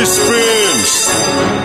Free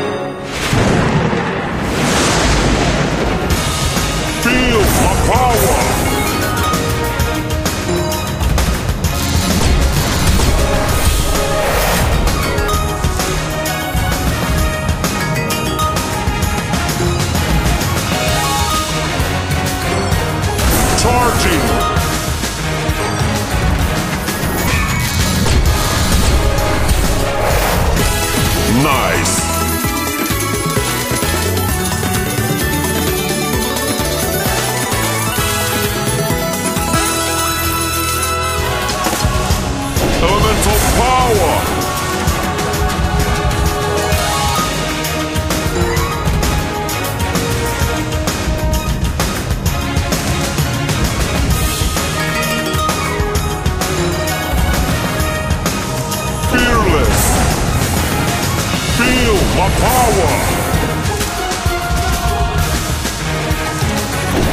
power!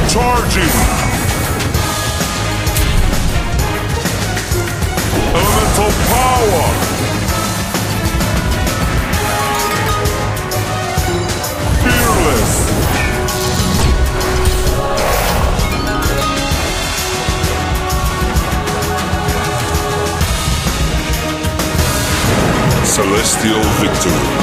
Charging! Elemental power! Fearless! Celestial Victory.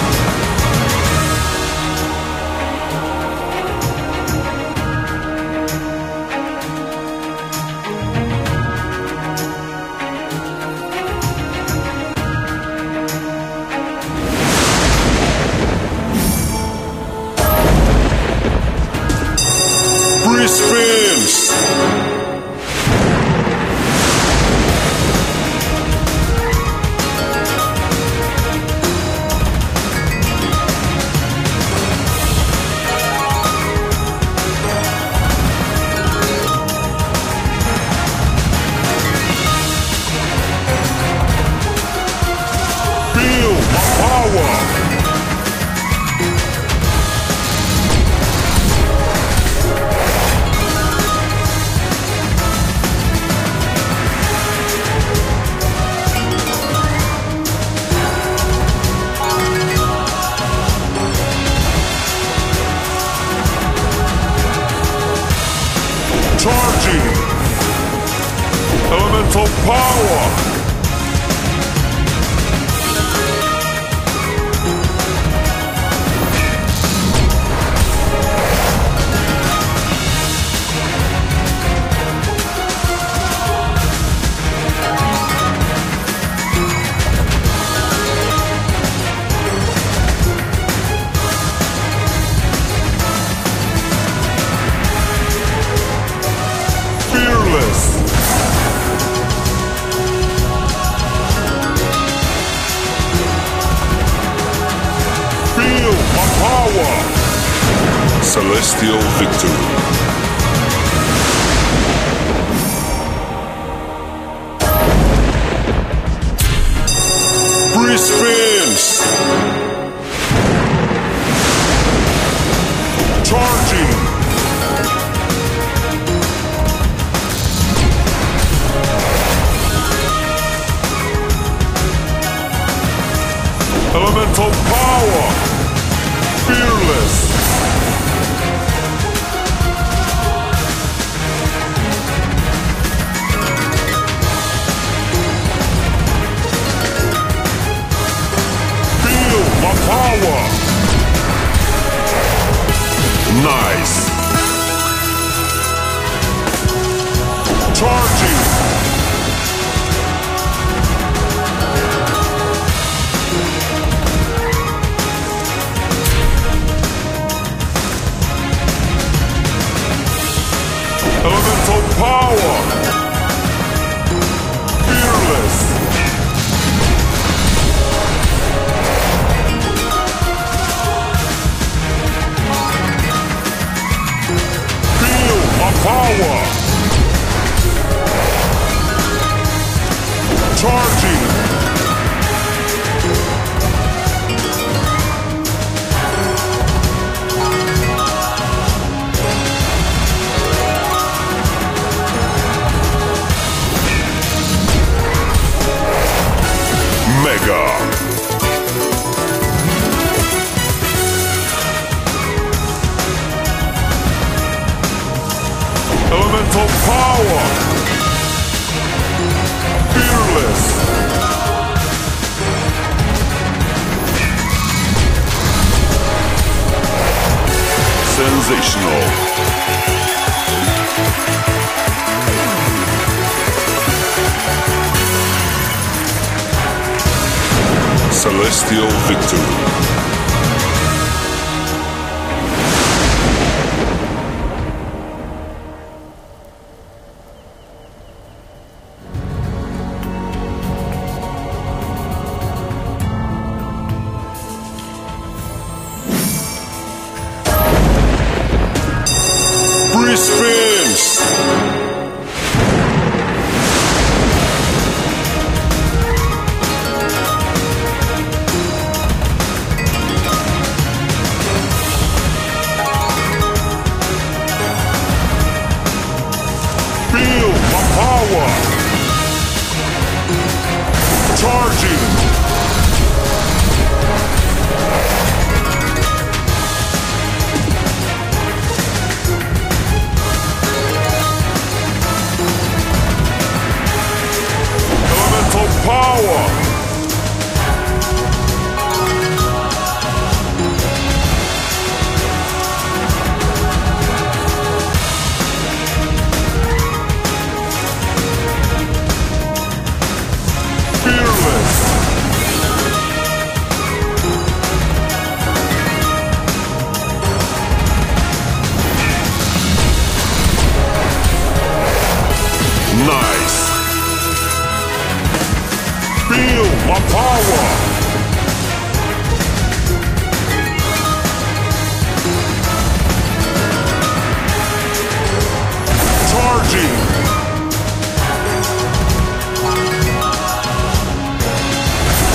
Elemental power! Celestial Victory. Spins! Charging! Elemental power! Fearless! Omega. Elemental power! Fearless! Sensational! celestial victory. Power. Charging. Elemental power.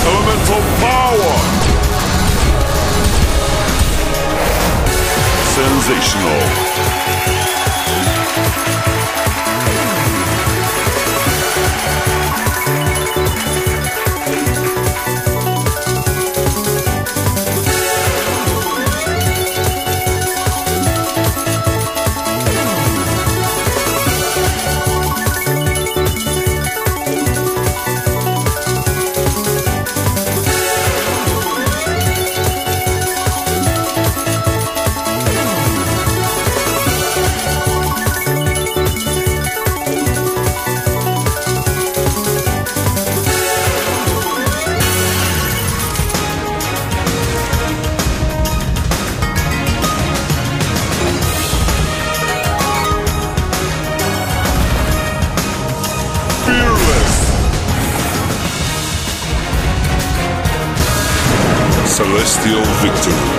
Elemental power! Sensational. celestial victory.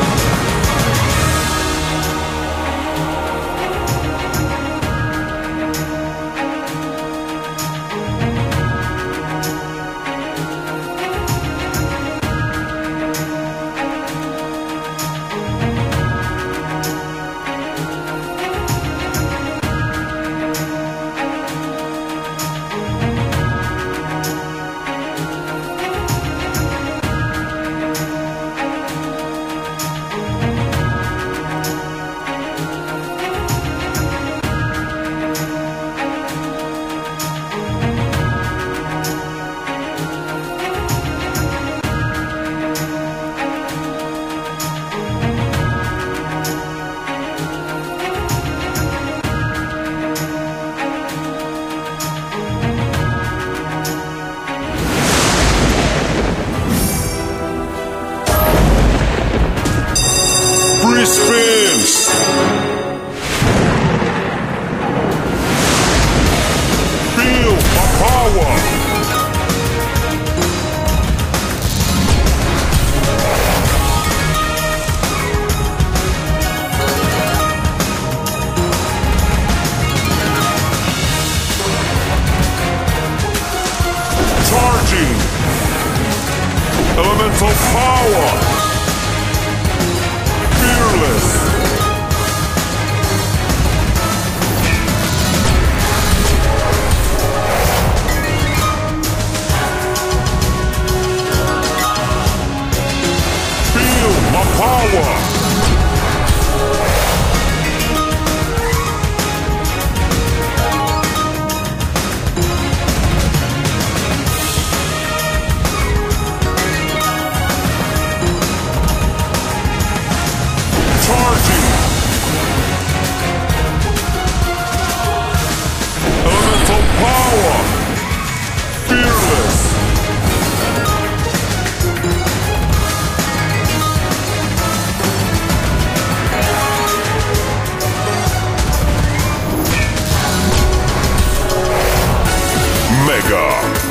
Mega.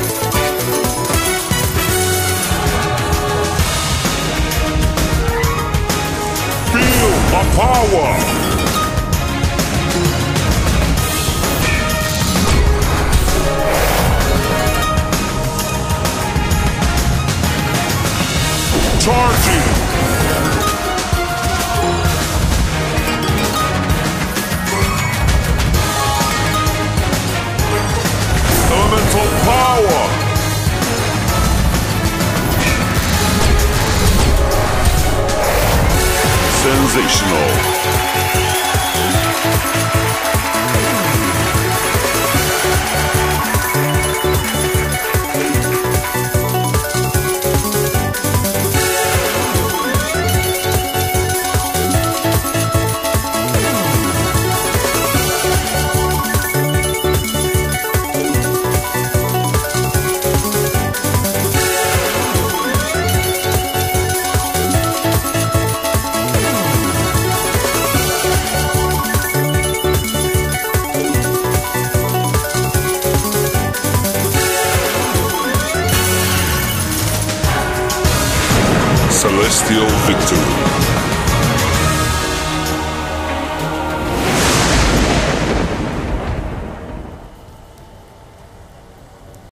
power. Charging. Celestial victory.